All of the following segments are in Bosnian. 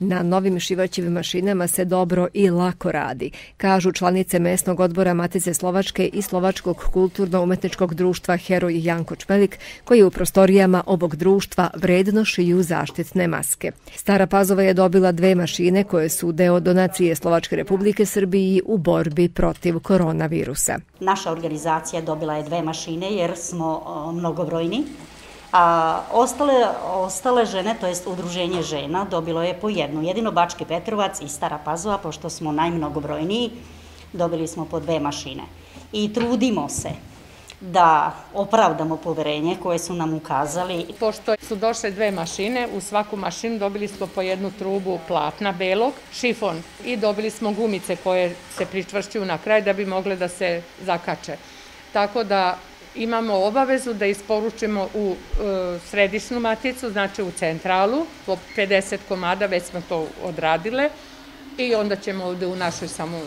Na novim šivaćim mašinama se dobro i lako radi, kažu članice mesnog odbora Matice Slovačke i Slovačkog kulturno-umetničkog društva Heroj Janko Čmelik, koji u prostorijama ovog društva vredno šiju zaštitne maske. Stara Pazova je dobila dve mašine koje su deo donacije Slovačke republike Srbiji u borbi protiv koronavirusa. Naša organizacija dobila je dve mašine jer smo mnogobrojni A ostale, ostale žene, to jest udruženje žena, dobilo je po jednu. Jedino Bački Petrovac i Stara Pazova, pošto smo najmnogobrojniji, dobili smo po dve mašine. I trudimo se da opravdamo poverenje koje su nam ukazali. Pošto su došle dve mašine, u svaku mašinu dobili smo po jednu trubu platna belog, šifon i dobili smo gumice koje se pričvršćuju na kraj da bi mogle da se zakače. Tako da imamo obavezu da isporučimo u e, središnju maticu, znači u centralu, po 50 komada, već smo to odradile i onda ćemo ovde u našoj samo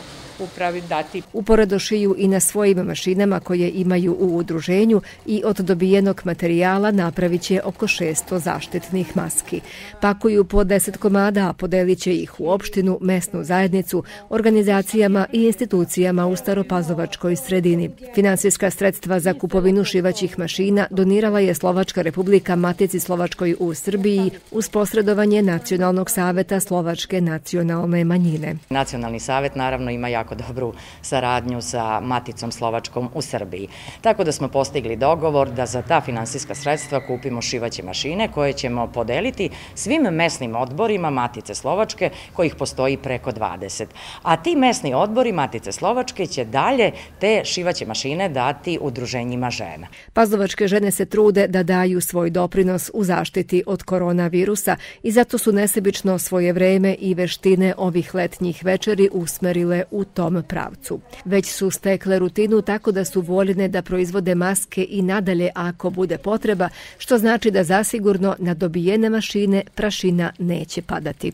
upravi dati. Uporedo šiju i na svojim mašinama koje imaju u udruženju i od dobijenog materijala napravit će oko 600 zaštitnih maski. Pakuju po 10 komada, a podelit će ih u opštinu, mesnu zajednicu, organizacijama i institucijama u Staropazovačkoj sredini. Finansijska sredstva za kupovinu šivaćih mašina donirala je Slovačka republika Matici Slovačkoj u Srbiji uz posredovanje Nacionalnog saveta Slovačke nacionalne manjine. Nacionalni savet naravno ima jako dobru saradnju sa Maticom Slovačkom u Srbiji. Tako da smo postigli dogovor da za ta finansijska sredstva kupimo šivaće mašine koje ćemo podeliti svim mesnim odborima Matice Slovačke, kojih postoji preko 20. A ti mesni odbori Matice Slovačke će dalje te šivaće mašine dati udruženjima žena. Pazovačke žene se trude da daju svoj doprinos u zaštiti od koronavirusa i zato su nesebično svoje vreme i veštine ovih letnjih večeri usmerile u tom pravcu. Već su stekle rutinu tako da su voljene da proizvode maske i nadalje ako bude potreba, što znači da zasigurno na dobijene mašine prašina neće padati.